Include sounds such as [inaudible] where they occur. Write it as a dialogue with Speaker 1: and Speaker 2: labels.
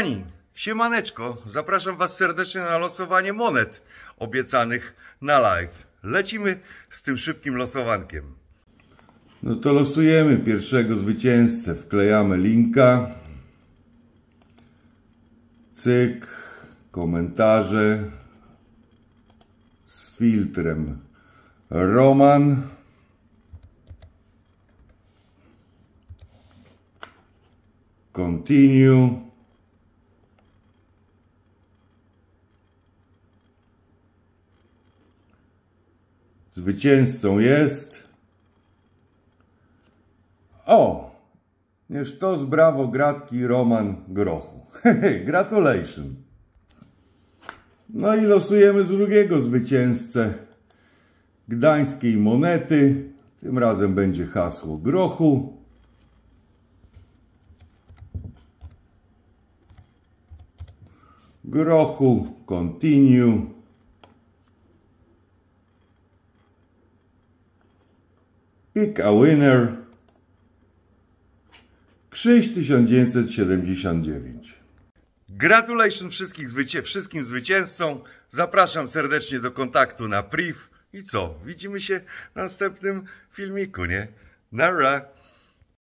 Speaker 1: Kochani, siemaneczko, zapraszam Was serdecznie na losowanie monet obiecanych na live. Lecimy z tym szybkim losowankiem. No to losujemy pierwszego zwycięzcę. Wklejamy linka. Cyk, komentarze z filtrem Roman. Continue. Zwycięzcą jest. O! Niż to z brawo gratki Roman Grochu. [laughs] Gratulation. No i losujemy z drugiego zwycięzcę gdańskiej monety. Tym razem będzie hasło Grochu. Grochu, continue. Pick a winner. Krzyś 1979. Gratulation wszystkim zwycięzcom. Zapraszam serdecznie do kontaktu na priv. I co? Widzimy się w następnym filmiku, nie? Nara!